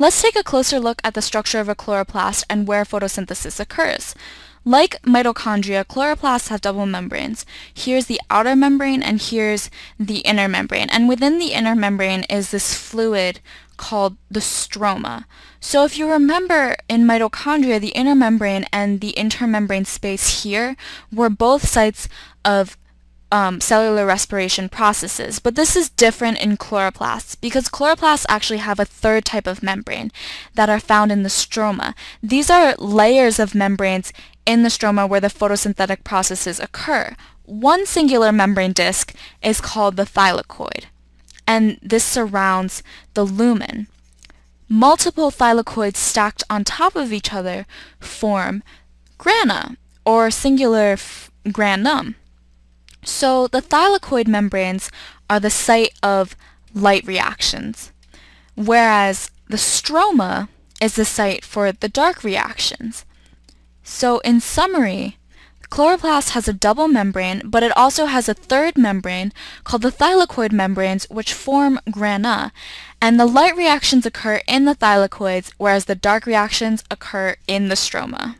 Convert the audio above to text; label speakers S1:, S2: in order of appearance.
S1: Let's take a closer look at the structure of a chloroplast and where photosynthesis occurs. Like mitochondria, chloroplasts have double membranes. Here's the outer membrane and here's the inner membrane. And within the inner membrane is this fluid called the stroma. So if you remember in mitochondria, the inner membrane and the intermembrane space here were both sites of um, cellular respiration processes. But this is different in chloroplasts because chloroplasts actually have a third type of membrane that are found in the stroma. These are layers of membranes in the stroma where the photosynthetic processes occur. One singular membrane disk is called the thylakoid, and this surrounds the lumen. Multiple thylakoids stacked on top of each other form grana, or singular granum. So the thylakoid membranes are the site of light reactions, whereas the stroma is the site for the dark reactions. So in summary, chloroplast has a double membrane, but it also has a third membrane called the thylakoid membranes, which form grana, and the light reactions occur in the thylakoids, whereas the dark reactions occur in the stroma.